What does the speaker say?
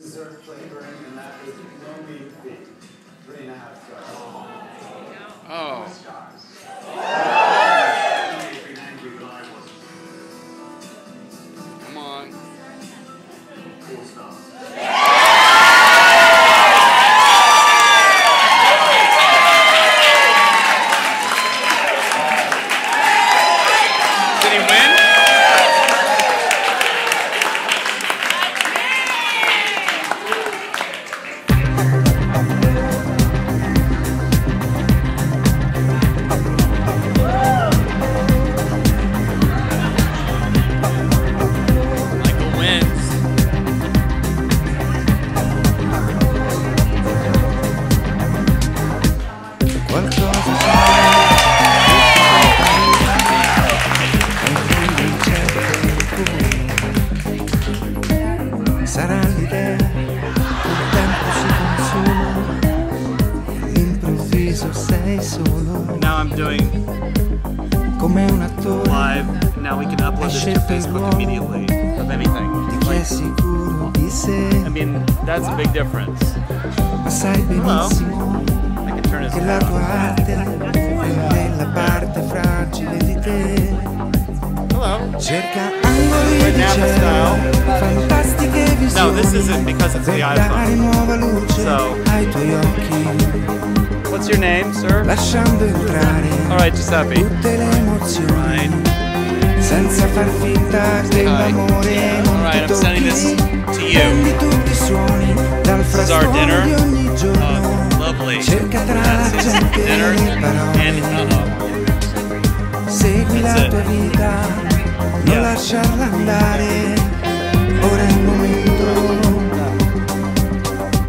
Dessert flavoring, and that is no meat fee. Three and a half stars. Oh. Come on. Did he win? Sarà l'idea il tempo si consuma All'improvviso sei solo Now I'm doing come un attore live. Now we can upload this to Facebook immediately of anything. di chi è Like, sicuro di I mean, that's a big difference. Ma sai benissimo I can turn this che la tua arte è nella parte fragile di te Hello. Cerca angoli di cielo, style. fantastiche visioni. No, this isn't because it's the iPhone. So- ai tuoi occhi, What's your name, sir? All right, Giuseppe. emozioni, Right. senza far finta che Hi. l'amore non Alright, I'm sending this to you. suoni is our dinner. di. Oh, lovely. Cerca tra uh, la That's gente dinner. And uh-oh. segui la it. tua vita, non lasciarla andare.